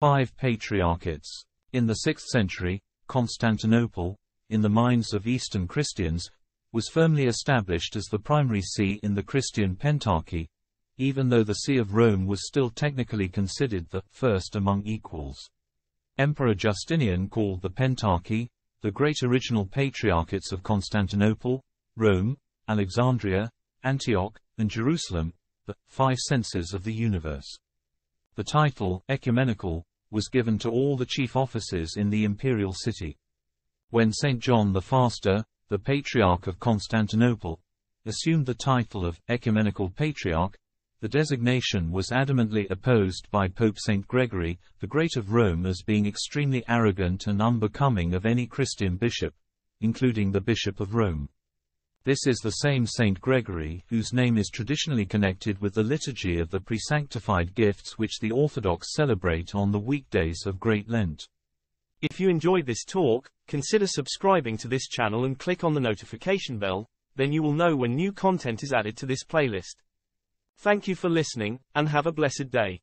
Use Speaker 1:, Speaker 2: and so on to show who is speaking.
Speaker 1: five patriarchates. In the 6th century, Constantinople, in the minds of Eastern Christians, was firmly established as the primary see in the Christian Pentarchy, even though the See of Rome was still technically considered the first among equals. Emperor Justinian called the Pentarchy, the great original patriarchates of Constantinople, Rome, Alexandria, Antioch, and Jerusalem, the five senses of the universe. The title, ecumenical, was given to all the chief offices in the imperial city. When St. John the Faster, the Patriarch of Constantinople, assumed the title of ecumenical patriarch, the designation was adamantly opposed by Pope St. Gregory, the Great of Rome as being extremely arrogant and unbecoming of any Christian bishop, including the Bishop of Rome. This is the same St. Gregory, whose name is traditionally connected with the liturgy of the presanctified gifts which the Orthodox celebrate on the weekdays of Great Lent.
Speaker 2: If you enjoyed this talk, consider subscribing to this channel and click on the notification bell, then you will know when new content is added to this playlist. Thank you for listening, and have a blessed day.